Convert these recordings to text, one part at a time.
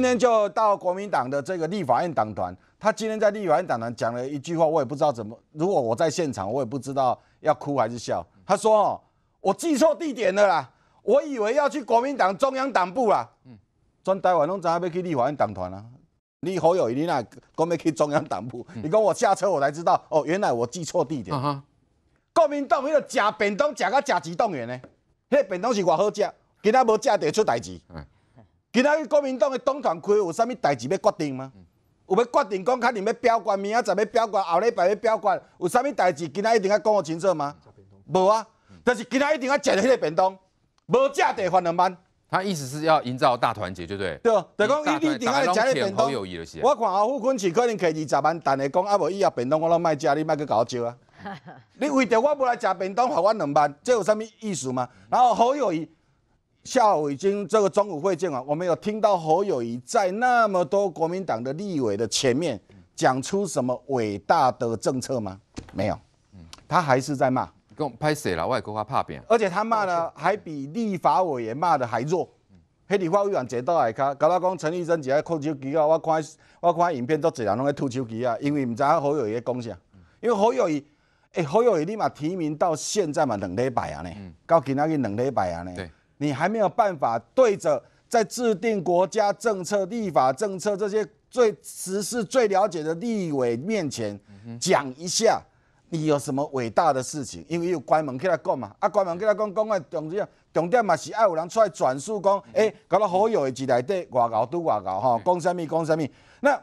今天就到国民党的这个立法院党团，他今天在立法院党团讲了一句话，我也不知道怎么，如果我在现场，我也不知道要哭还是笑。他说：“哦，我记错地点了啦，我以为要去国民党中央党部啦。”嗯，专台湾拢知影要去立法院党团啊。你好友你那讲要去中央党部，你跟我下车我才知道，哦，原来我记错地点。国民党迄个食便当食到食激动员呢，迄个便当是偌好食，今仔无食就出代志。今仔国民党诶党团开有啥物代志要决定吗？有要决定讲，肯定要表决，明仔载要表决，后礼拜要表决，有啥物代志？今仔一定要讲互清楚吗？无啊，但是今仔一定要食迄个便当，无食得翻两万。他意思是要营造大团结，对不对？对，就讲一定要食迄便当。我看后副昆是可能摕二十万，但系讲啊无以后便当我拢卖食，你卖去搞我招啊！你为着我不来食便当，罚我两万，这有啥物意思吗？然后好友谊下午已经这个中午会见完，我们有听到侯友谊在那么多国民党的立委的前面讲出什么伟大的政策吗？没有，他还是在骂，跟我拍谁了，外国话怕扁，而且他骂的还比立法委员骂的还弱。黑立法委员坐到来卡，甲我讲陈玉生只爱扣手机啊，我看我看影片都一人拢在吐手机啊，因为唔知影侯友谊在讲啥，因为侯友谊。哎，侯友谊立马提名到现在嘛，两礼拜啊呢，到今仔日两礼拜啊呢，你还没有办法对着在制定国家政策、立法政策这些最时事最了解的立委面前讲一下，你有什么伟大的事情？因为有关门起来讲嘛，啊，关门起来讲，讲的重点重点嘛是爱有人出来转述讲，哎，搞到好友的一内底外搞都外搞哈，讲什么讲什么，那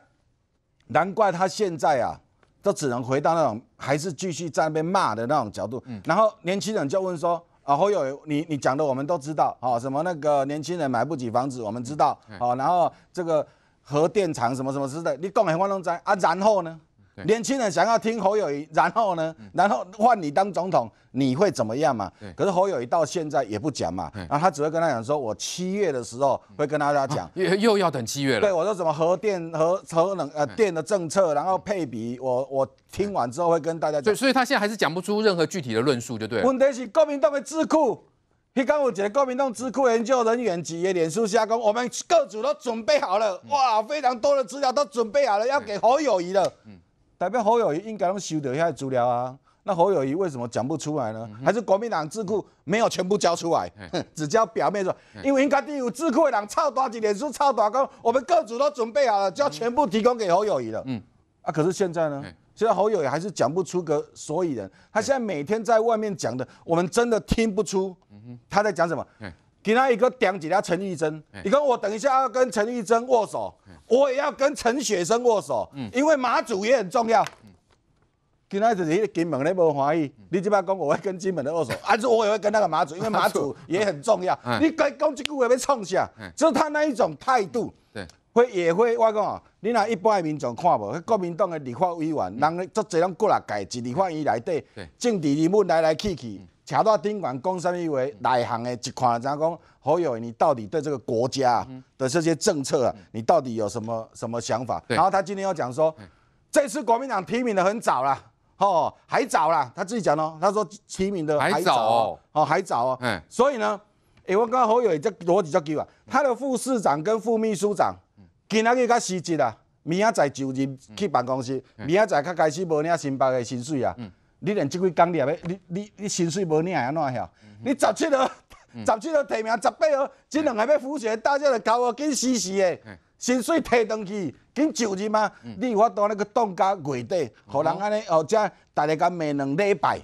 难怪他现在啊。都只能回到那种还是继续在那边骂的那种角度，然后年轻人就问说：啊，侯友，你你讲的我们都知道，哦，什么那个年轻人买不起房子，我们知道，哦，然后这个核电厂什么什么之类，你讲的我拢知啊，然后呢？年轻人想要听侯友谊，然后呢？然后换你当总统，你会怎么样嘛？可是侯友谊到现在也不讲嘛，然后他只会跟他讲说，我七月的时候会跟大家讲，又又要等七月了。对，我说什么核电核核能呃电的政策，然后配比，我我听完之后会跟大家讲。所以，所以他现在还是讲不出任何具体的论述，就对了。问题是国民党的智库，你刚有一个国民党智库研究人员级的脸书下工，我们各组都准备好了，哇，非常多的资料都准备好了，要给侯友谊了。嗯。代表侯友谊应该能收到一下资料啊，那侯友谊为什么讲不出来呢？还是国民党智库没有全部交出来，只交表面说？因为应该有智库的人抄大几点书，抄大讲，我们各组都准备好了，就要全部提供给侯友谊了。嗯，啊，可是现在呢？现在侯友谊还是讲不出个所以然。他现在每天在外面讲的，我们真的听不出他在讲什么。给他一个点几条陈玉珍，你跟我等一下要跟陈玉珍握手，我也要跟陈雪生握手，因为马祖也很重要。今仔就是金门咧无欢喜，你即摆讲我会跟金门的握手，还是我也会跟那个马祖，因为马祖也很重要。你该讲这句话要创啥，就是他那一种态度，会也会我讲哦，你若一般的民众看无，国民党的立法委员，人足侪人过来改，一立法院内底政治人物来来去去。查到宾馆讲什么为内行的一看，怎讲侯友你到底对这个国家的这些政策啊，你到底有什么什么想法？然后他今天又讲说，这次国民党提名的很早了，哦，还早啦，他自己讲哦，他说提名的还早哦，还早哦，嗯，所以呢，哎，我刚刚侯友这逻辑足够啊，他的副市长跟副秘书长今仔日较辞职啊，明仔载就日去办公室，明仔载才开始无领新北的薪水啊。你连即几工你也要，你你你薪水无领安怎晓？你十七号十七号提名，十八号即两个要复选，大家就搞我紧死死的，薪水提上去，紧就日吗？你有法度那个冻加月底，互人安尼哦，这大家讲骂两礼拜，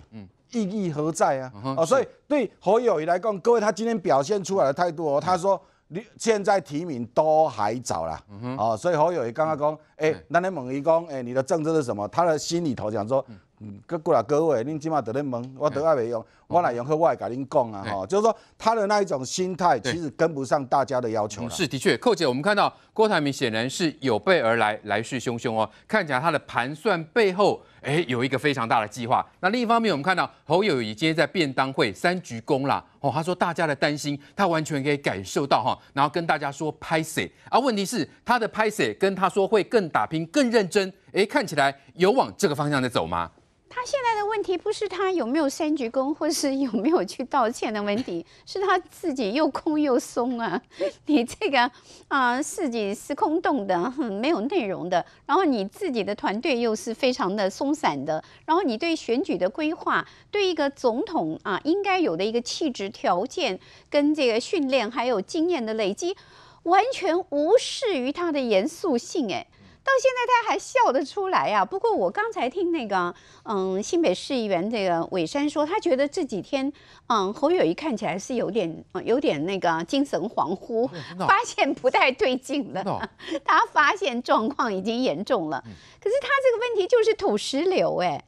意义何在啊？哦，所以对侯友谊来讲，各位他今天表现出来的态度哦，他说你现在提名都还早啦，哦，所以侯友谊刚刚讲，哎，那你问伊讲，哎，你的政策是什么？他的心里头讲说。嗯，各过来各位，恁即马在咧问，我都爱袂用，我来用好，我来甲恁讲啊，哈，就是说他的那一种心态，其实跟不上大家的要求是的确，寇姐，我们看到郭台铭显然是有备而来，来势汹汹哦，看起来他的盘算背后，哎，有一个非常大的计划。那另一方面，我们看到侯友谊今天在便当会三鞠躬啦，哦，他说大家的担心，他完全可以感受到哈，然后跟大家说拍谁，啊问题是他的拍谁跟他说会更打拼、更认真，哎，看起来有往这个方向在走吗？他现在的问题不是他有没有三鞠躬，或是有没有去道歉的问题，是他自己又空又松啊！你这个啊，自己是空洞的，没有内容的，然后你自己的团队又是非常的松散的，然后你对选举的规划，对一个总统啊应该有的一个气质条件跟这个训练还有经验的累积，完全无视于他的严肃性，哎。到现在他还笑得出来呀！不过我刚才听那个，嗯，新北市议员这个伟山说，他觉得这几天，嗯，侯友谊看起来是有点，有点那个精神恍惚，发现不太对劲了。他发现状况已经严重了。可是他这个问题就是土石流，哎，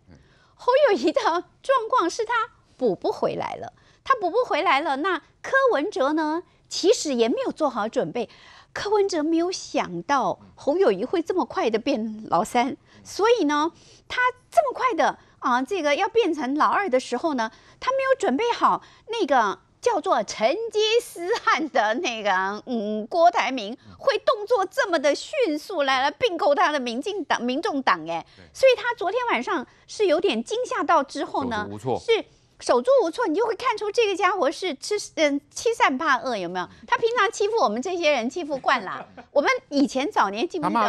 侯友谊的状况是他补不回来了，他补不回来了。那柯文哲呢，其实也没有做好准备。柯文哲没有想到侯友谊会这么快的变老三，所以呢，他这么快的啊，这个要变成老二的时候呢，他没有准备好那个叫做成吉思汗的那个嗯郭台铭会动作这么的迅速来来并购他的民进党、民众党哎，所以他昨天晚上是有点惊吓到之后呢，是。手足无措，你就会看出这个家伙是吃嗯欺善怕恶，有没有？他平常欺负我们这些人欺负惯了。我们以前早年记不记得？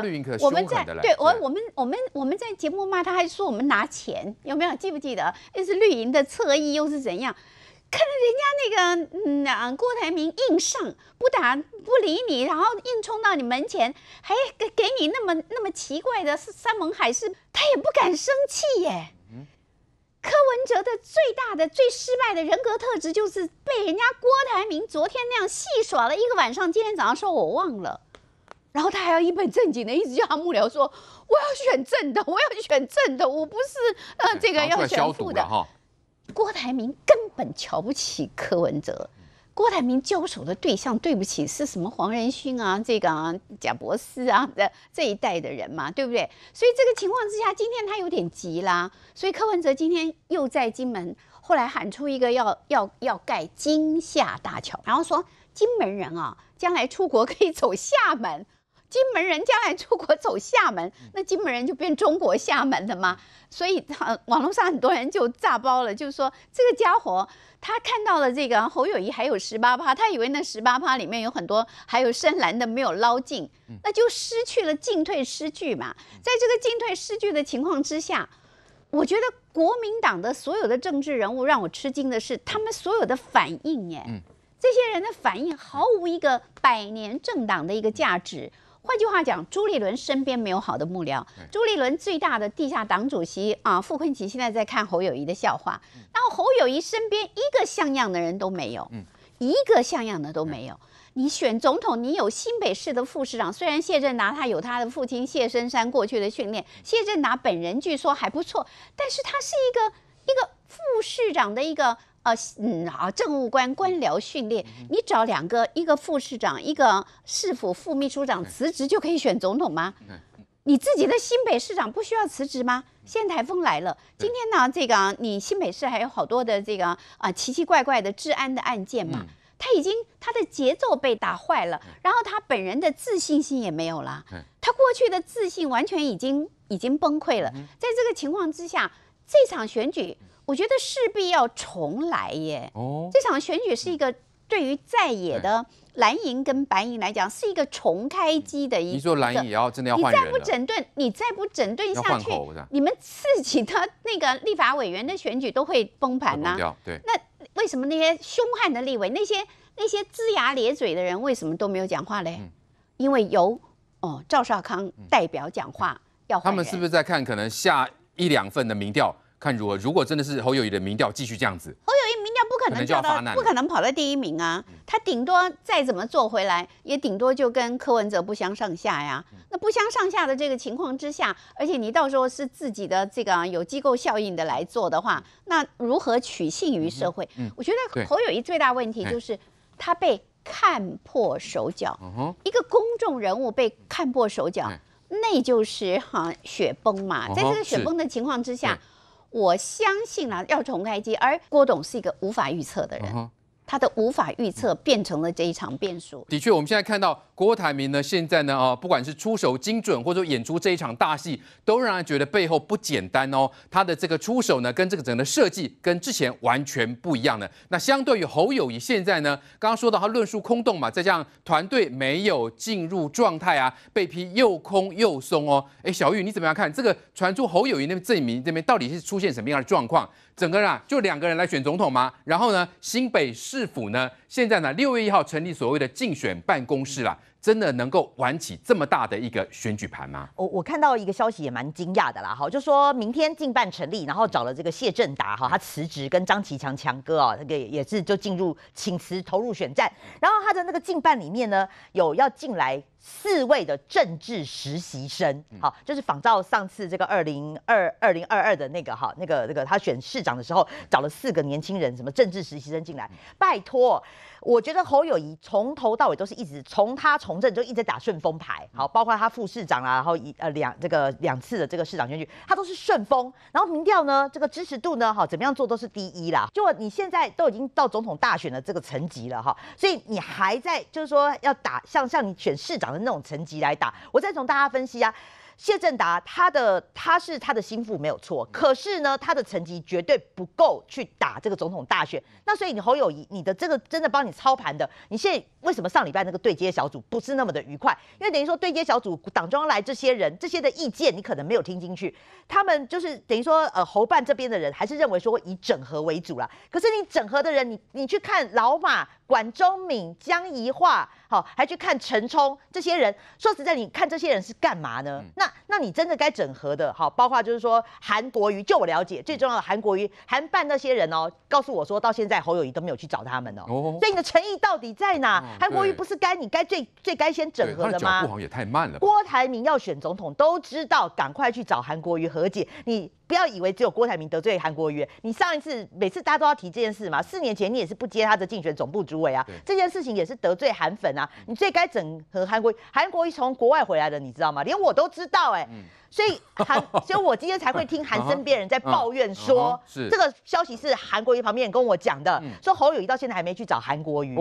我们在对我我们我们我们在节目骂他，还说我们拿钱，有没有？记不记得？又是绿营的侧翼，又是怎样？看到人家那个嗯郭台铭硬上不打不理你，然后硬冲到你门前，还给给你那么那么奇怪的山盟海誓，他也不敢生气耶。柯文哲的最大的、最失败的人格特质，就是被人家郭台铭昨天那样戏耍了一个晚上。今天早上说我忘了，然后他还要一本正经的一直叫他幕僚说：“我要选正的，我要选正的，我不是呃这个要选负的。”郭台铭根本瞧不起柯文哲。郭台铭交手的对象，对不起，是什么黄仁勋啊，这个啊，贾伯斯啊的这一代的人嘛，对不对？所以这个情况之下，今天他有点急啦。所以柯文哲今天又在金门，后来喊出一个要要要盖金厦大桥，然后说金门人啊，将来出国可以走厦门。金门人将来出国走厦门，那金门人就变中国厦门了吗？所以，他网络上很多人就炸包了，就是说这个家伙他看到了这个侯友谊还有十八趴，他以为那十八趴里面有很多还有深蓝的没有捞进，那就失去了进退失据嘛。在这个进退失据的情况之下，我觉得国民党的所有的政治人物让我吃惊的是他们所有的反应，耶，这些人的反应毫无一个百年政党的一个价值。换句话讲，朱立伦身边没有好的幕僚。朱立伦最大的地下党主席啊，傅昆萁现在在看侯友谊的笑话。然后侯友谊身边一个像样的人都没有，一个像样的都没有。你选总统，你有新北市的副市长，虽然谢振达他有他的父亲谢深山过去的训练，谢振达本人据说还不错，但是他是一个一个副市长的一个。呃，嗯，好，政务官官僚训练，你找两个，一个副市长，一个市府副秘书长辞职就可以选总统吗？你自己的新北市长不需要辞职吗？现在台风来了，今天呢，这个你新北市还有好多的这个啊奇奇怪怪的治安的案件嘛，他已经他的节奏被打坏了，然后他本人的自信心也没有了，他过去的自信完全已经已经崩溃了，在这个情况之下，这场选举。我觉得势必要重来耶！哦，这场选举是一个对于在野的蓝营跟白营来讲，是一个重开机的一。你说蓝营也要真的要换人你再不整顿，你再不整顿下去，你们自己的那个立法委员的选举都会崩盘呐。对。那为什么那些凶悍的立委，那些那些龇牙咧嘴的人，为什么都没有讲话嘞？因为由哦赵少康代表讲话要。他们是不是在看可能下一两份的民调？看如何，如果真的是侯友谊的民调继续这样子，侯友谊民调不可能叫到，不可能跑到第一名啊。他顶多再怎么做回来，也顶多就跟柯文哲不相上下呀。那不相上下的这个情况之下，而且你到时候是自己的这个有机构效应的来做的话，那如何取信于社会？我觉得侯友谊最大问题就是他被看破手脚。一个公众人物被看破手脚，那就是哈雪崩嘛。在这个雪崩的情况之下。我相信啊，要重开机，而郭董是一个无法预测的人，他的无法预测变成了这一场变数。的确，我们现在看到郭台铭呢，现在呢，啊，不管是出手精准，或者说演出这一场大戏，都让人觉得背后不简单哦。他的这个出手呢，跟这个整个设计跟之前完全不一样的。那相对于侯友谊现在呢，刚刚说到他论述空洞嘛，再加上团队没有进入状态啊，被批又空又松哦。哎，小玉你怎么样看这个传出侯友谊那边证明这边到底是出现什么样的状况？整个人啊，就两个人来选总统吗？然后呢，新北市府呢，现在呢，六月一号成立所谓的竞选办公室啦，真的能够玩起这么大的一个选举盘吗？我我看到一个消息也蛮惊讶的啦，哈，就说明天竞办成立，然后找了这个谢振达哈，他辞职跟张其强强哥啊，那个也是就进入请辞投入选战，然后他的那个竞办里面呢，有要进来。四位的政治实习生，好，就是仿照上次这个二零二二零二二的那个哈，那个那个他选市长的时候找了四个年轻人，什么政治实习生进来，拜托，我觉得侯友谊从头到尾都是一直从他从政就一直打顺风牌，好，包括他副市长啊，然后一呃两这个两次的这个市长选举，他都是顺风，然后民调呢，这个支持度呢，哈，怎么样做都是第一啦。就你现在都已经到总统大选的这个层级了哈，所以你还在就是说要打像像你选市长。那种层级来打，我再从大家分析啊。谢振达他的他是他的心腹没有错，可是呢，他的成绩绝对不够去打这个总统大选。那所以你侯友谊，你的这个真的帮你操盘的，你现在为什么上礼拜那个对接小组不是那么的愉快？因为等于说对接小组党中央来这些人这些的意见，你可能没有听进去。他们就是等于说呃侯办这边的人还是认为说以整合为主了。可是你整合的人，你你去看老马、管中敏、江宜桦，好，还去看陈冲这些人，说实在，你看这些人是干嘛呢？那那你真的该整合的，好，包括就是说韩国瑜，就我了解，最重要的韩国瑜、韩办那些人哦，告诉我说，到现在侯友谊都没有去找他们哦，所以你的诚意到底在哪？韩国瑜不是该你该最最该先整合的吗？脚步好像也太慢了。郭台铭要选总统，都知道赶快去找韩国瑜和解，你。不要以为只有郭台铭得罪韩国瑜，你上一次每次大家都要提这件事嘛？四年前你也是不接他的竞选总部主委啊，这件事情也是得罪韩粉啊。你最该整合韩国韩国瑜从国外回来的，你知道吗？连我都知道哎，所以韩，所以我今天才会听韩身边人在抱怨说，这个消息是韩国瑜旁边人跟我讲的，说侯友谊到现在还没去找韩国瑜。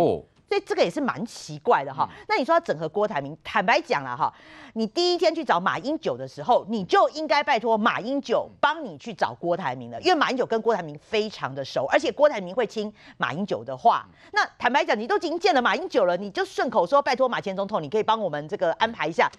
所以这个也是蛮奇怪的哈。那你说要整合郭台铭，坦白讲了哈，你第一天去找马英九的时候，你就应该拜托马英九帮你去找郭台铭了，因为马英九跟郭台铭非常的熟，而且郭台铭会听马英九的话。那坦白讲，你都已经见了马英九了，你就顺口说拜托马前总统，你可以帮我们这个安排一下。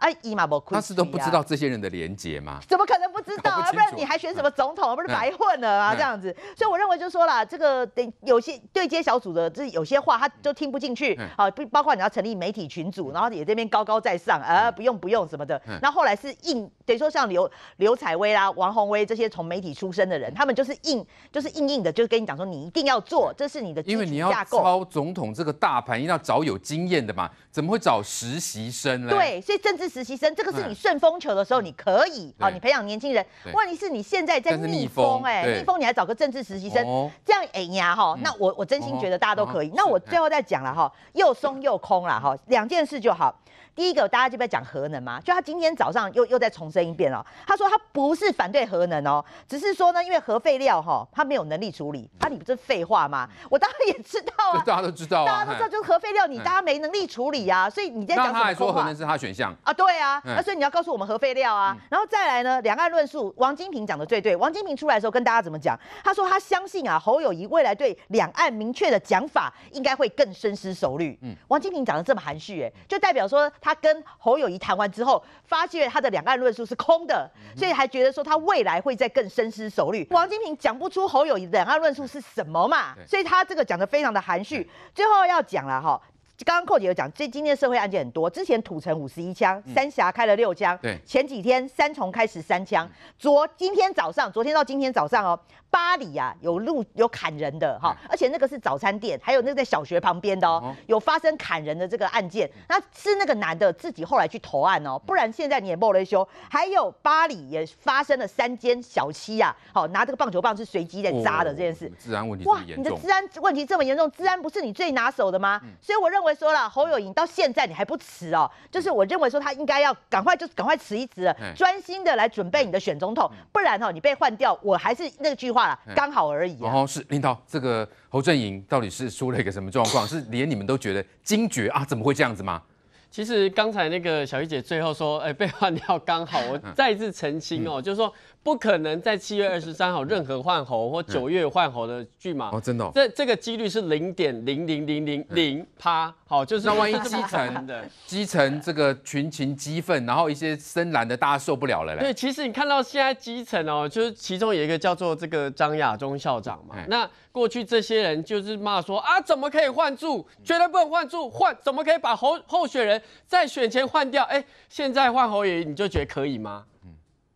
啊，伊马不他是都不知道这些人的廉洁吗？怎么可能不知道啊？不然你还选什么总统？不是白混了啊？这样子，所以我认为就说了，这个等有些对接小组的这有些话他就听不进去啊，不包括你要成立媒体群组，然后也这边高高在上啊，不用不用什么的。那后来是硬，等于说像刘刘彩薇啦、王宏威这些从媒体出身的人，他们就是硬，就是硬硬的，就是跟你讲说你一定要做，这是你的因为你要操总统这个大盘，一定要找有经验的嘛，怎么会找实习生呢？对，所以政治实习生这个是你顺风球的时候，你可以啊，你培养年轻人。问题是你现在在逆风，哎，逆风你还找个政治实习生，这样哎呀哈，那我我真心觉得大家都可以。那我最后再讲了哈，又松又空了哈，两件事就好。第一个，大家就不要讲核能嘛，就他今天早上又又再重申一遍了。他说他不是反对核能哦，只是说呢，因为核废料哈，他没有能力处理。啊，你不是废话吗？我当然也知道啊，大家都知道，大家都知道，就是核废料你大家没能力处理啊，所以你在讲什么他还说核能是他选项啊？对啊，那所以你要告诉我们核废料啊，然后再来呢，两岸论述，王金平讲的最对。王金平出来的时候跟大家怎么讲？他说他相信啊，侯友谊未来对两岸明确的讲法应该会更深思熟虑。嗯，王金平讲的这么含蓄，哎，就代表说他跟侯。友谊谈完之后，发现他的两岸论述是空的，所以还觉得说他未来会再更深思熟虑。王金平讲不出侯友谊两岸论述是什么嘛，所以他这个讲的非常的含蓄。最后要讲了哈。刚刚寇姐有讲，这今天社会案件很多。之前土城五十一枪，三峡开了六枪，对，前几天三重开十三枪，昨今天早上，昨天到今天早上哦，巴黎啊有路有砍人的哈，而且那个是早餐店，还有那个在小学旁边的哦，有发生砍人的这个案件，那是那个男的自己后来去投案哦，不然现在你也莫雷修。还有巴黎也发生了三间小七啊，好拿这个棒球棒是随机在扎的这件事，治安问题哇，你的治安问题这么严重，治安不是你最拿手的吗？所以我认为。为说了，侯友谊到现在你还不辞哦，就是我认为说他应该要赶快就赶快辞一辞专心的来准备你的选总统，不然哦你被换掉，我还是那句话啦，刚好而已啊。然后是领导，这个侯正营到底是出了一个什么状况？是连你们都觉得惊觉啊？怎么会这样子吗？其实刚才那个小玉姐最后说，哎，被换掉刚好，我再一次澄清哦，就是说不可能在七月二十三号任何换候或九月换候的剧码，哦，真的、哦。这这个几率是零点零零零零零趴，好，就是那万一基层的。基层这个群情激愤，然后一些深蓝的大家受不了了嘞。对，其实你看到现在基层哦，就是其中有一个叫做这个张亚中校长嘛哎。那过去这些人就是骂说啊，怎么可以换住？绝对不能换住，换怎么可以把候候选人在选前换掉？哎，现在换侯友宜，你就觉得可以吗？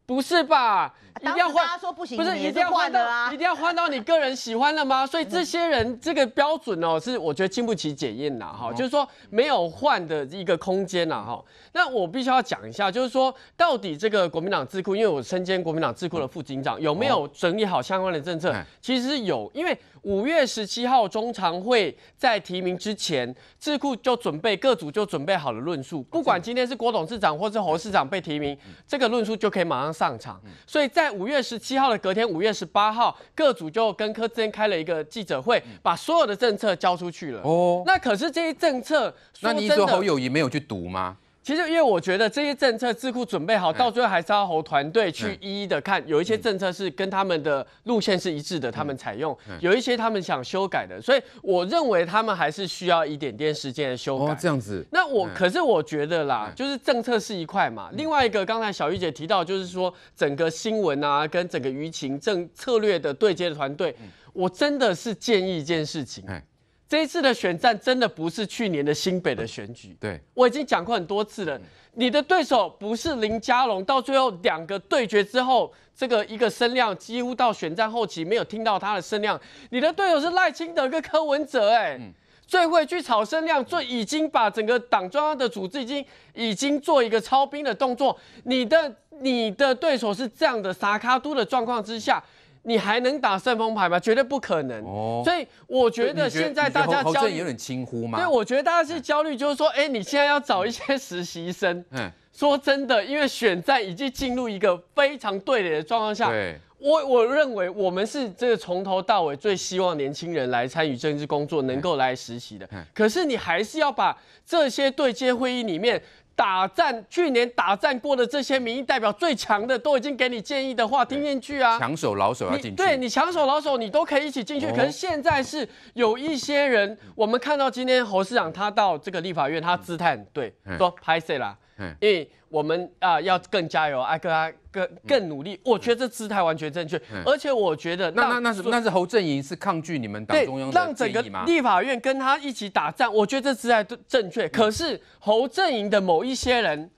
不是吧？一定要换不行，不是一定要换的啊一。定要换到你个人喜欢的吗？所以这些人这个标准哦，是我觉得经不起检验呐，哈，就是说没有换的一个空间呐，哈。那我必须要讲一下，就是说到底这个国民党智库，因为我身兼国民党智库的副警长，有没有整理好相关的政策哎？其实有，因为五月十七号中常会在提名之前，智库就准备各组就准备好了论述，不管今天是郭董事长或是侯市长被提名，这个论述就可以马上上场。所以在五月十七号的隔天，五月十八号，各组就跟柯志恩开了一个记者会，把所有的政策交出去了。哦，那可是这些政策，那你说侯友谊没有去读吗？其实，因为我觉得这些政策智库准备好，嗯到最后还是要侯团队去嗯一一的看。有一些政策是跟他们的路线是一致的，他们采用；嗯。有一些他们想修改的，所以我认为他们还是需要一点点时间的修改。哦，。这样子。那我嗯。可是我觉得啦，嗯。就是政策是一块嘛，另外一个刚才小玉姐提到，就是说整个新闻啊跟整个舆情政策略的对接的团队，我真的是建议一件事情嗯，这一次的选战真的不是去年的新北的选举，对，我已经讲过很多次了，你的对手不是林佳龙，到最后两个对决之后，这个一个声量几乎到选战后期没有听到他的声量，你的对手是赖清德跟柯文哲，哎。最会去炒声量，最已经把整个党中央的组织已经已经做一个超兵的动作。你的你的对手是这样的撒卡都的状况之下，你还能打顺风牌吗？绝对不可能。哦所以我觉得你现在大家焦虑有点轻忽吗？对，我觉得大家是焦虑，就是说，哎，你现在要找一些实习生。嗯，说真的，因为选战已经进入一个非常对垒的状况下，对，我我认为我们是这个从头到尾最希望年轻人来参与政治工作，能够来实习的嗯。可是你还是要把这些对接会议里面。打战去年打战过的这些民意代表最强的都已经给你建议的话听进去啊，抢手老手要你进去。对你抢手老手，你都可以一起进去。哦可是现在是有一些人，我们看到今天侯市长他到这个立法院，他姿态很对，嗯说拍谁啦嗯，因为我们啊、要更加油，爱跟他更更努力。我觉得这姿态完全正确，嗯而且我觉得那那那是那是侯阵营是抗拒你们党中央的让整个？立法院跟他一起打仗，我觉得这姿态都正嗯确。可是侯阵营的某一些人，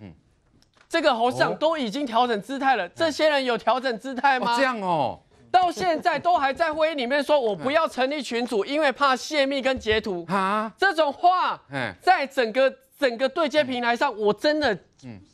这个侯市长哦都已经调整姿态了，这些人有调整姿态吗？哦，这样哦，到现在都还在会议里面说，我不要成立群组，因为怕泄密跟截图。哈，这种话，哎，在整个整个对接平台上，我真的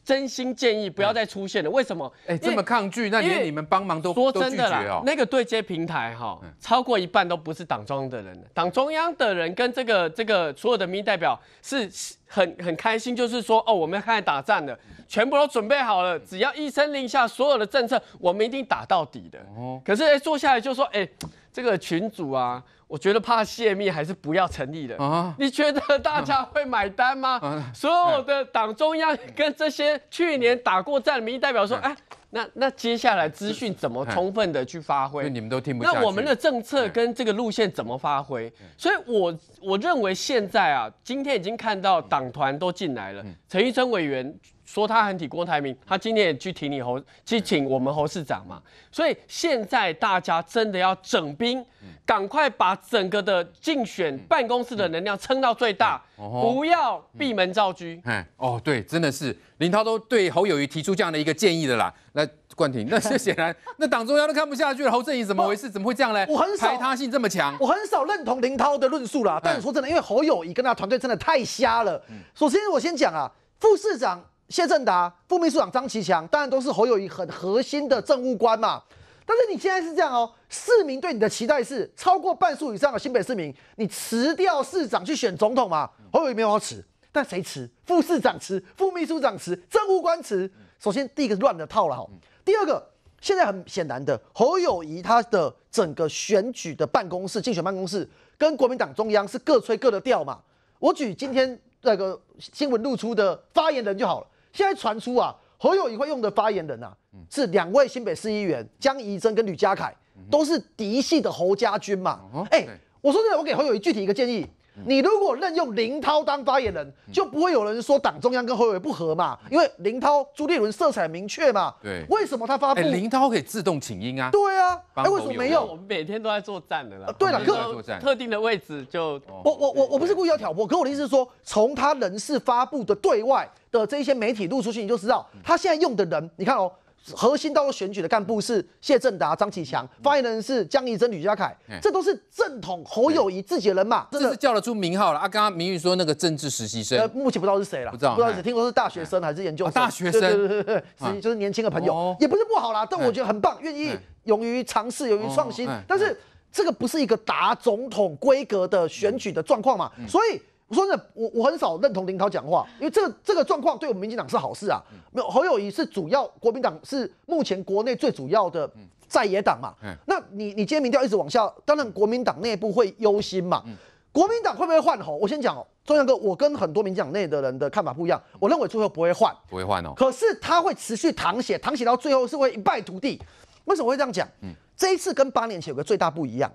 真心建议不要再出现了。为什么？哎，这么抗拒，那连你们帮忙都说真的啦。那个对接平台哈，超过一半都不是党中央的人了。党中央的人跟这个这个所有的民意代表是很很开心，就是说哦，我们要开始打仗了，全部都准备好了，只要一声令下，所有的政策我们一定打到底的。哦可是哎，坐下来就说，哎，这个群主啊，我觉得怕泄密，还是不要成立的。啊，你觉得大家会买单吗？嗯所有的党中央跟这些去年打过战的民意代表说，嗯哎，那那接下来资讯怎么充分的去发挥？你们都听不。那我们的政策跟这个路线怎么发挥？所以我我认为现在啊，今天已经看到党团都进来了，陈玉珍委员。说他很挺郭台铭，他今天也去挺你侯，去请我们侯市长嘛。所以现在大家真的要整兵，赶快把整个的竞选办公室的能量撑到最大，哦不要闭门造车。哎，哦，对，真的是林涛都对侯友谊提出这样的一个建议的啦。那冠廷，那是显然，那党中央都看不下去了，侯振宇怎么回事？怎么会这样呢？我很少排他性这么强。我很少认同林涛的论述啦，但是说真的，因为侯友谊跟他团队真的太瞎了。首先我先讲啊，副市长谢正达、副秘书长张其强，当然都是侯友谊很核心的政务官嘛。但是你现在是这样哦，市民对你的期待是超过半数以上的新北市民，你辞掉市长去选总统嘛？侯友谊没有要辞，但谁辞？副市长辞，副秘书长辞，政务官辞。首先第一个乱的套了哈，第二个现在很显然的，侯友谊他的整个选举的办公室、竞选办公室跟国民党中央是各吹各的调嘛。我举今天那个新闻露出的发言人就好了。现在传出啊，侯友谊会用的发言人啊，是两位新北市议员江宜珍跟吕家凯，都是嫡系的侯家军嘛。哎、欸我说真的，我给侯友谊具体一个建议。你如果任用林涛当发言人，就不会有人说党中央跟侯友不合嘛，因为林涛、朱立伦色彩明确嘛。对为什么他发布？哎，林涛可以自动请缨啊。对啊，哎，为什么没有我？们每天都在作战的啦呃。对了我们可都特定的位置就我我我我不是故意要挑拨，可我的意思是说，从他人事发布的对外的这一些媒体露出去，你就知道他现在用的人，你看哦。核心到了选举的干部是谢正达、张启强，发言人是江宜珍、吕家凯嗯，这都是正统侯友谊自己的人马。这是叫得出名号了。啊！刚刚明玉说那个政治实习生。呃，，目前不知道是谁了，不知道哎不知道是听说是大学生还是研究生？啊大学生。对对对对就是年轻的朋友。哦，也不是不好啦，但我觉得很棒，愿意嗯勇于尝试，勇于创新。但是这个不是一个打总统规格的选举的状况嘛，嗯。所以。我说真的，我我很少认同林涛讲话，因为这个这个状况对我们民进党是好事啊。嗯没有侯友谊是主要，国民党是目前国内最主要的在野党嘛。嗯那你你今天民调一直往下，当然国民党内部会忧心嘛。嗯国民党会不会换侯？我先讲哦，中央哥，我跟很多民进党内的人的看法不一样，我认为最后不会换。不会换哦。可是他会持续淌血，淌血到最后是会一败涂地。为什么会这样讲？这一次跟八年前有个最大不一样。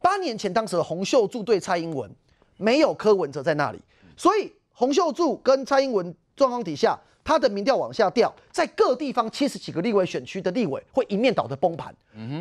八年前当时的洪秀柱对蔡英文，没有柯文哲在那里，所以洪秀柱跟蔡英文状况底下，他的民调往下掉，在各地方七十几个立委选区的立委会一面倒的崩盘。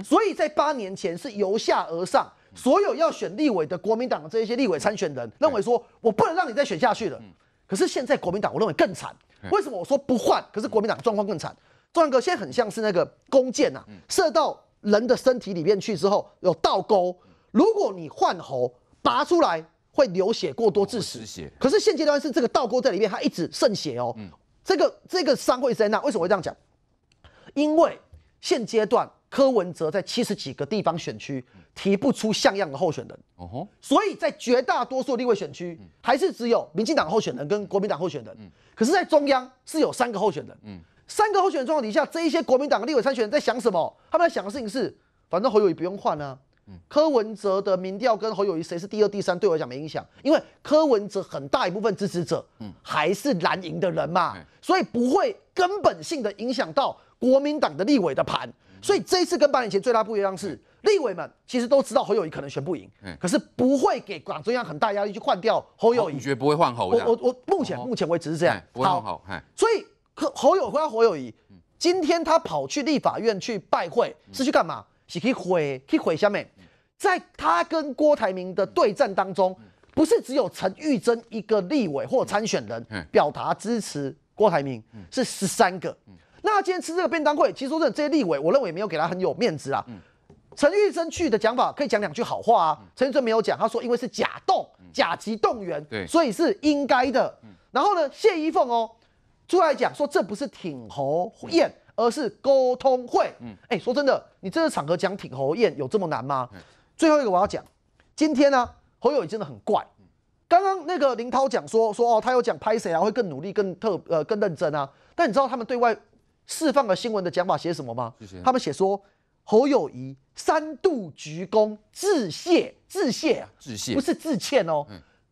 所以在八年前是由下而上，所有要选立委的国民党的这些立委参选人认为说，我不能让你再选下去了。可是现在国民党，我认为更惨。为什么我说不换？可是国民党状况更惨。中阳哥现在很像是那个弓箭啊，射到人的身体里面去之后有倒钩，如果你换喉拔出来，会流血过多致死。可是现阶段是这个倒钩在里面，它一直渗血哦。这个这个伤会在那，为什么会这样讲？因为现阶段柯文哲在七十几个地方选区提不出像样的候选人，哦吼，所以在绝大多数立委选区，还是只有民进党候选人跟国民党候选人。可是，在中央是有三个候选人。三个候选人状况底下，这一些国民党的立委参选人在想什么？他们在想的事情是，反正侯友谊不用换啊。柯文哲的民调跟侯友谊谁是第二、第三，对我来讲没影响，因为柯文哲很大一部分支持者，嗯。还是蓝营的人嘛嗯，所以不会根本性的影响到国民党的立委的盘。所以这一次跟八年前最大不一样是，立委们其实都知道侯友谊可能选不赢嗯，可是不会给党中央很大压力去换掉侯友谊哦你。觉得不会换侯的？我我我目前哦。目前为止是这样。哎，不会换所以柯侯友回到侯友谊，今天他跑去立法院去拜会，是去干嘛？是去毁去毁下面，在他跟郭台铭的对战当中，不是只有陈玉珍一个立委或参选人嗯表达支持郭台铭，是十三个。那今天吃这个便当会，其实说真的，这些立委，我认为也没有给他很有面子啊。陈玉珍去的讲法可以讲两句好话啊。陈玉珍没有讲，他说因为是假动、假级动员，对所以是应该的。然后呢，谢依凤哦出来讲说这不是挺侯宴，而是沟通会。嗯，哎，说真的，你这个场合讲挺侯宴有这么难吗？最后一个我要讲，今天呢，侯友谊真的很怪。刚刚那个林涛讲说说哦，他有讲拍谁啊，会更努力、更特呃更认真啊。但你知道他们对外释放的新闻的讲法写什么吗？他们写说侯友谊三度鞠躬致谢，致谢啊，致谢不是致歉哦。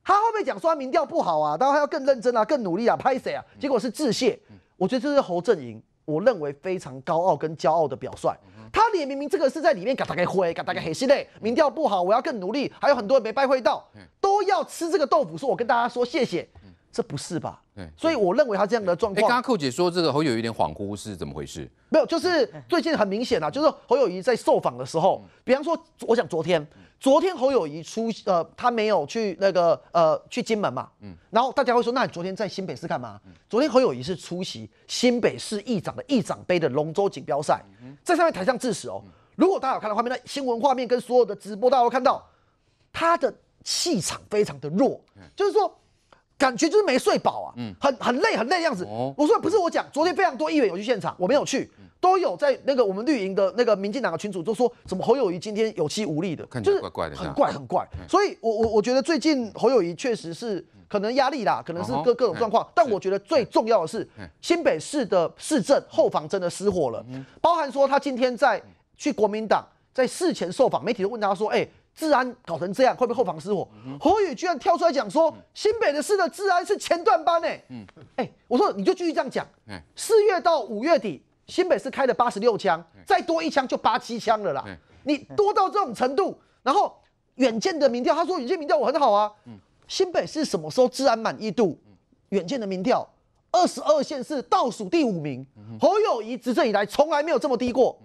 他会不会讲说他民调不好啊？当然他要更认真啊，更努力啊，拍谁啊？结果是致谢。我觉得这是侯正营，我认为非常高傲跟骄傲的表率。他连明明这个是在里面给大家灰，给大家黑心嘞，民调不好，我要更努力，还有很多人没拜会到，都要吃这个豆腐，说我跟大家说谢谢，这不是吧？所以我认为他这样的状哎，刚刚况寇姐说这个侯友有点恍惚，是怎么回事？没有，就是最近很明显啊，就是侯友谊在受访的时候，比方说，我想昨天，昨天侯友谊出呃，他没有去那个呃去金门嘛，然后大家会说，那你昨天在新北市干嘛？昨天侯友谊是出席新北市议长的议长杯的龙舟锦标赛，在上面台上致辞哦。如果大家有看到画面，那新闻画面跟所有的直播，大家都看到他的气场非常的弱，就是说。感觉就是没睡饱啊，很很累很累的样子。哦。我说不是我讲，昨天非常多议员有去现场，我没有去，都有在那个我们绿营的那个民进党的群组都说怎么侯友谊今天有气无力的，看起来就是怪怪的很怪很怪。所以我我我觉得最近侯友谊确实是可能压力啦，可能是各各种状况，但我觉得最重要的是嗯。新北市的市政后防真的失火了，包含说他今天在去国民党在事前受访，媒体都问他说，哎。治安搞成这样，会不会后防失火？侯友居然跳出来讲说，新北的市的治安是前段班哎、哎、我说你就继续这样讲嗯，四月到五月底，新北市开了八十六枪，再多一枪就八七枪了啦。嗯。你多到这种程度，然后远见的民调，他说远见民调我很好啊。新北市什么时候治安满意度？远见的民调，二十二县市倒数第五名，侯友谊执政以来从来没有这么低过。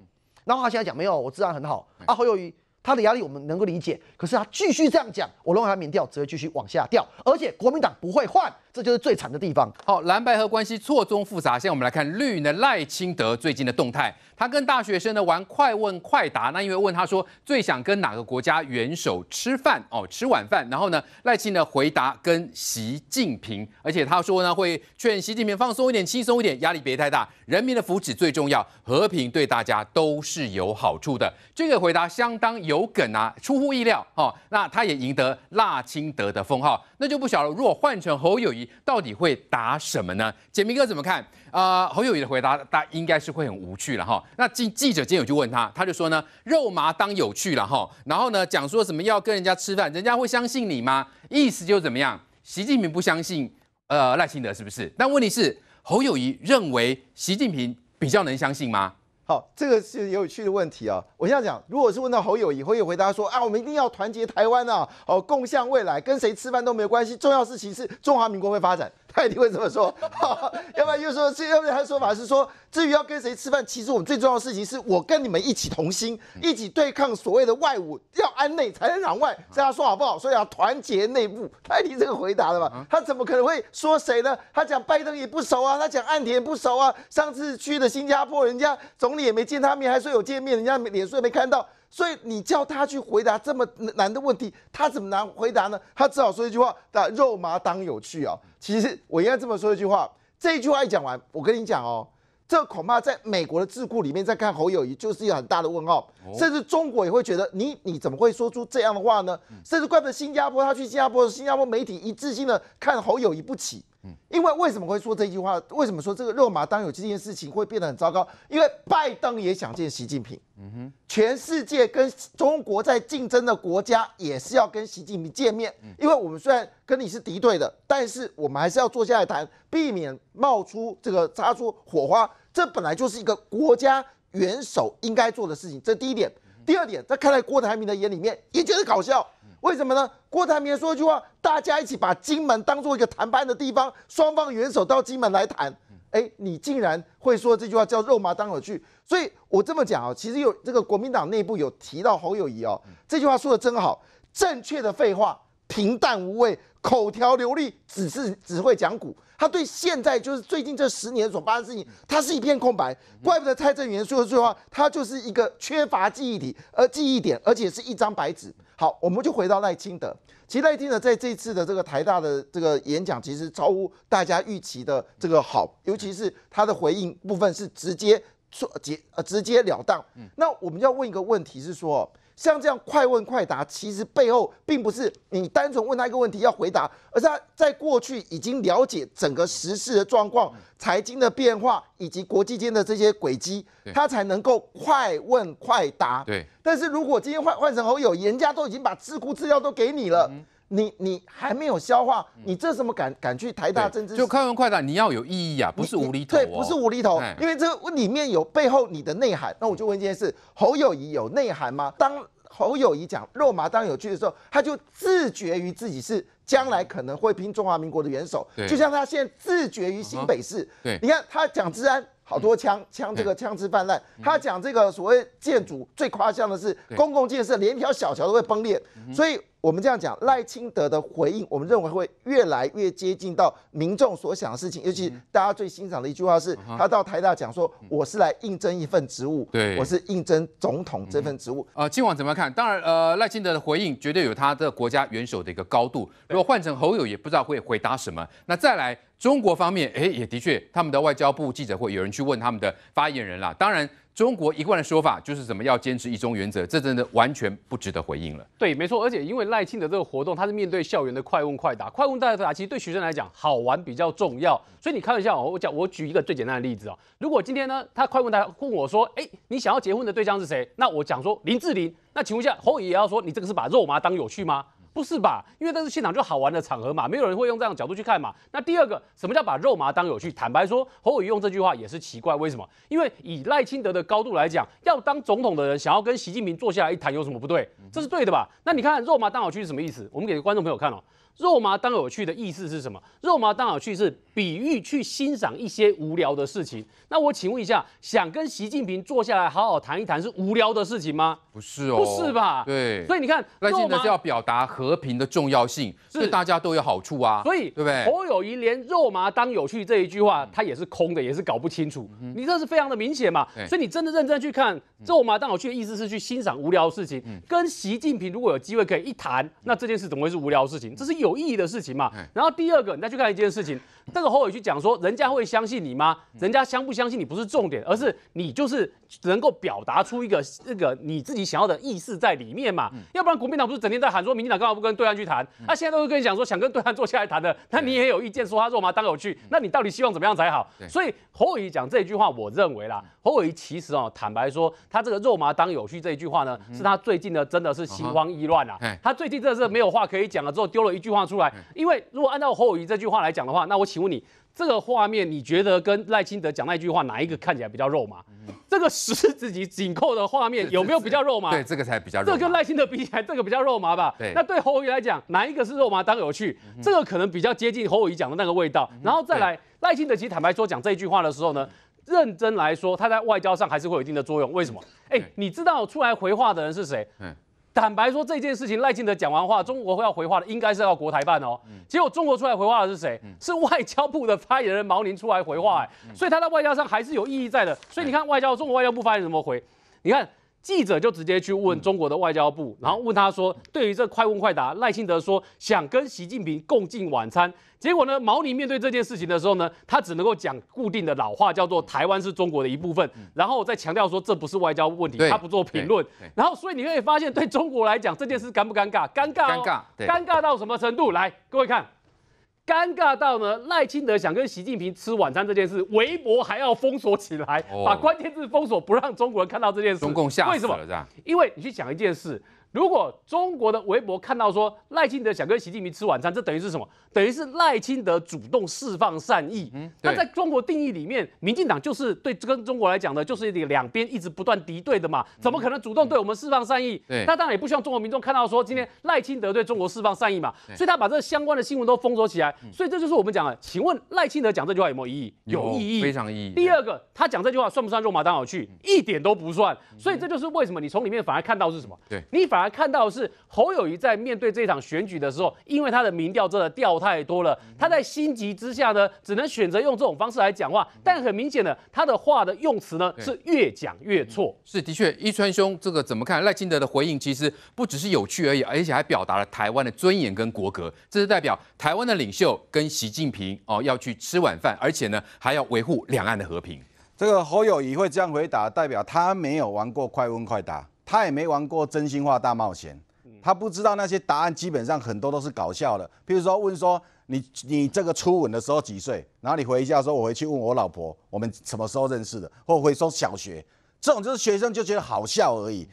然后他现在讲没有，我治安很好。啊。侯友谊他的压力我们能够理解，可是他继续这样讲，我认为他民调只会继续往下掉，而且国民党不会换，这就是最惨的地方。好，蓝白河关系错综复杂。现在我们来看绿营的赖清德最近的动态，他跟大学生呢玩快问快答。那因为问他说最想跟哪个国家元首吃饭哦，吃晚饭，然后呢赖清呢回答跟习近平，而且他说呢会劝习近平放松一点，轻松一点，压力别太大，人民的福祉最重要，和平对大家都是有好处的。这个回答相当有梗啊，出乎意料哦。那他也赢得辣清德的封号，那就不晓得如果换成侯友，到底会答什么呢？简明哥怎么看？啊、侯友谊的回答，大应该是会很无趣了哈。那记记者今天有去问他，他就说呢，肉麻当有趣了哈。然后呢，讲说什么要跟人家吃饭，人家会相信你吗？意思就怎么样？习近平不相信呃赖清德是不是？但问题是侯友谊认为习近平比较能相信吗？好，这个是有趣的问题啊。我现在讲，如果是问到侯友谊，侯友宜回答说啊，我们一定要团结台湾啊，哦，共向未来，跟谁吃饭都没有关系，重要事情是中华民国会发展，他一定会这么说。要不然又说，这要不然他的说法是说，至于要跟谁吃饭，其实我们最重要的事情是我跟你们一起同心，一起对抗所谓的外侮，要安内才能攘外。这样说好不好？所以要团结内部，他一定这个回答的嘛？他怎么可能会说谁呢？他讲拜登也不熟啊，他讲岸田也不熟啊。上次去的新加坡，人家总理也没见他面，还说有见面，人家脸书也没看到。所以你叫他去回答这么难的问题，他怎么难回答呢？他只好说一句话：那肉麻当有趣啊。其实我应该这么说一句话，这一句话一讲完，我跟你讲哦，这恐怕在美国的智库里面在看侯友谊，就是一个很大的问号，甚至中国也会觉得你你怎么会说出这样的话呢？甚至怪不得新加坡，他去新加坡，新加坡媒体一致性的看侯友谊不起。因为为什么会说这句话？为什么说这个肉麻当有这件事情会变得很糟糕？因为拜登也想见习近平，嗯哼全世界跟中国在竞争的国家也是要跟习近平见面，因为我们虽然跟你是敌对的，但是我们还是要坐下来谈，避免冒出这个擦出火花。这本来就是一个国家元首应该做的事情，这第一点。第二点，在看在郭台铭的眼里面，也觉得搞笑。为什么呢？郭台铭说一句话：大家一起把金门当做一个谈判的地方，双方元首到金门来谈。哎，你竟然会说这句话叫肉麻当有趣，所以我这么讲啊，其实有这个国民党内部有提到侯友谊哦，这句话说的真好，正确的废话，平淡无味，口条流利，只是只会讲古。他对现在就是最近这十年所发生的事情，他是一片空白。怪不得蔡正元说的这句话，他就是一个缺乏记忆体，而记忆点，而且是一张白纸。好，我们就回到赖清德。其实赖清德在这次的这个台大的这个演讲，其实超乎大家预期的这个好，尤其是他的回应部分是直接说结呃直截了当。那我们要问一个问题是说，像这样快问快答，其实背后并不是你单纯问他一个问题要回答，而是他在过去已经了解整个时事的状况、财经的变化以及国际间的这些轨迹，他才能够快问快答。对，但是如果今天换换成侯友，人家都已经把智库资料都给你了，你你还没有消化，你这怎么敢敢去台大政治？就快问快答，你要有意义啊，不是无厘头、哦。对，不是无厘头哎，因为这个里面有背后你的内涵。那我就问一件事：侯友谊有内涵吗？当侯友谊讲肉麻当有趣的时候，他就自觉于自己是将来可能会拼中华民国的元首，就像他现在自觉于新北市。对你看他讲治安。好多枪枪这个枪支泛滥，他讲这个所谓建筑最夸张的是公共建设，连一条小桥都会崩裂。所以我们这样讲，赖清德的回应，我们认为会越来越接近到民众所想的事情。尤其大家最欣赏的一句话是，他到台大讲说：“我是来应征一份职务，对我是应征总统这份职务。”呃，今晚怎么看？当然，呃，赖清德的回应绝对有他的国家元首的一个高度。如果换成侯友，也不知道会回答什么。那再来，中国方面，哎，也的确，他们的外交部记者会有人去问他们的发言人啦。当然。中国一贯的说法就是怎么要坚持一中原则，这真的完全不值得回应了。对，没错，而且因为赖清德这个活动，他是面对校园的快问快答，快问快答其实对学生来讲好玩比较重要。所以你开玩笑，我讲我举一个最简单的例子哦，如果今天呢他快问他问我说，哎，你想要结婚的对象是谁？那我讲说林志玲。那请问一下，侯爷也要说你这个是把肉麻当有趣吗？不是吧？因为这是现场就好玩的场合嘛，没有人会用这样的角度去看嘛。那第二个，什么叫把肉麻当有趣？坦白说，侯友用这句话也是奇怪，为什么？因为以赖清德的高度来讲，要当总统的人想要跟习近平坐下来一谈，有什么不对？这是对的吧？那你看肉麻当有趣是什么意思？我们给观众朋友看哦。肉麻当有趣的意思是什么？肉麻当有趣是比喻去欣赏一些无聊的事情。那我请问一下，想跟习近平坐下来好好谈一谈是无聊的事情吗？不是哦，不是吧？对，所以你看，赖清德是要表达和平的重要性，对大家都有好处啊。所以，对不对？侯友谊连肉麻当有趣这一句话，他也是空的，也是搞不清楚。你这是非常的明显嘛？所以你真的认真去看肉麻当有趣的意思是去欣赏无聊的事情。跟习近平如果有机会可以一谈，那这件事怎么会是无聊的事情？这是有意义的事情嘛？然后第二个，你再去看一件事情，这个侯伟去讲说，人家会相信你吗？人家相不相信你不是重点，而是你就是能够表达出一个那个你自己想要的意思在里面嘛。要不然国民党不是整天在喊说，民进党干嘛不跟对岸去谈？他现在都会跟你讲说，想跟对岸坐下来谈的，那你也有意见说他肉麻当有趣，那你到底希望怎么样才好？所以侯伟讲这一句话，我认为啦，侯伟其实哦，坦白说，他这个肉麻当有趣这一句话呢，是他最近呢真的是心慌意乱啊。他最近真的是没有话可以讲了，之后丢了一句话出来，因为。如果按照侯友谊这句话来讲的话，那我请问你，这个画面你觉得跟赖清德讲那句话哪一个看起来比较肉麻？这个十指紧紧扣的画面有没有比较肉麻？对，这个才比较。这跟赖清德比起来，这个比较肉麻吧？对。那对侯友谊来讲，哪一个是肉麻当有趣？这个可能比较接近侯友谊讲的那个味道。然后再来，赖清德其实坦白说讲这一句话的时候呢，认真来说，他在外交上还是会有一定的作用。为什么？哎，你知道出来回话的人是谁？嗯。坦白说这件事情，赖清德讲完话，中国要回话的应该是要国台办哦。结果中国出来回话的是谁？是外交部的发言人毛宁出来回话，哎，所以他在外交上还是有意义在的。所以你看外交，中国外交部发言人怎么回？你看记者就直接去问中国的外交部，然后问他说，对于这快问快答，赖清德说想跟习近平共进晚餐。结果呢，毛宁面对这件事情的时候呢，他只能够讲固定的老话，叫做台湾是中国的一部分，然后再强调说这不是外交问题，他不做评论。然后所以你可以发现，对中国来讲这件事尴不尴尬？尴尬，尴尬，尴尬到什么程度？来，各位看，尴尬到呢，赖清德想跟习近平吃晚餐这件事，微博还要封锁起来，把关键字封锁，不让中国人看到这件事。中共吓死了，这样？因为你去想一件事。如果中国的微博看到说赖清德想跟习近平吃晚餐，这等于是什么？等于是赖清德主动释放善意。嗯，那在中国定义里面，民进党就是对跟中国来讲呢，就是一两边一直不断敌对的嘛，怎么可能主动对我们释放善意？对，他当然也不希望中国民众看到说今天赖清德对中国释放善意嘛，所以他把这相关的新闻都封锁起来。所以这就是我们讲的，请问赖清德讲这句话有没有意义？有意义，非常意义。第二个，他讲这句话算不算肉麻当好去？一点都不算。所以这就是为什么你从里面反而看到是什么？对你反而看到的是。侯友谊在面对这场选举的时候，因为他的民调真的掉太多了，他在心急之下呢，只能选择用这种方式来讲话。但很明显的，他的话的用词呢是越讲越错。是的确，一川兄这个怎么看？赖清德的回应其实不只是有趣而已，而且还表达了台湾的尊严跟国格。这是代表台湾的领袖跟习近平哦要去吃晚饭，而且呢还要维护两岸的和平。这个侯友谊会这样回答，代表他没有玩过快问快答，他也没玩过真心话大冒险。他不知道那些答案基本上很多都是搞笑的，譬如说问说你你这个初吻的时候几岁，然后你回一下说我回去问我老婆我们什么时候认识的，或回说小学，这种就是学生就觉得好笑而已。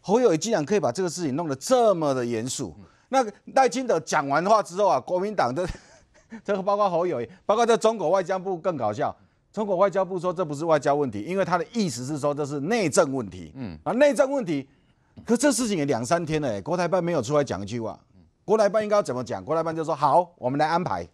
侯友谊竟然可以把这个事情弄得这么的严肃，那赖清德讲完话之后啊，国民党的 这个包括侯友谊，包括在中国外交部更搞笑，中国外交部说这不是外交问题，因为他的意思是说这是内政问题，嗯啊内政问题。可这事情也两三天了，国台办没有出来讲一句话。国台办应该要怎么讲？国台办就说好，我们来安排。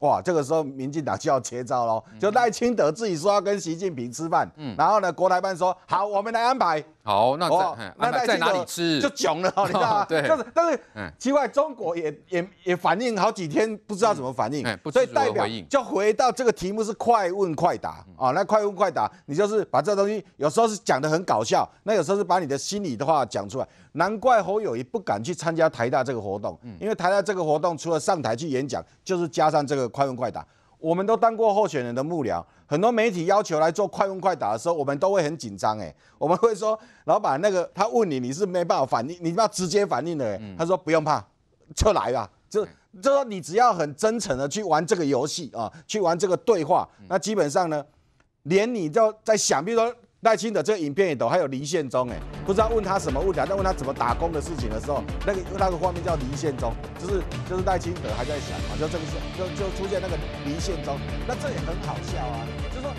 哇，这个时候民进党就要切招喽，就赖清德自己说要跟习近平吃饭，然后呢，国台办说好，我们来安排。好，那哦在，那在哪里吃？就囧了，你知道吗？对但是但是嗯奇怪，中国也也也反应好几天，不知道怎么反应所以代表就回到这个题目是快问快答啊。那快问快答，你就是把这东西有时候是讲的很搞笑，那有时候是把你的心里的话讲出来。难怪侯友谊不敢去参加台大这个活动，因为台大这个活动除了上台去演讲，就是加上这个快问快答。我们都当过候选人的幕僚，很多媒体要求来做快问快答的时候，我们都会很紧张哎，我们会说，老板那个他问你，你是没办法反应，你要直接反应的哎，他说不用怕，就来吧，就就说你只要很真诚的去玩这个游戏啊，去玩这个对话，那基本上呢，连你就在想，比如说赖清德这个影片里头还有离线中，哎，不知道问他什么问题，在问他怎么打工的事情的时候，那个那个画面叫离线中，就是就是赖清德还在想嘛，就这个就就出现那个离线中，那这也很好笑啊，就是说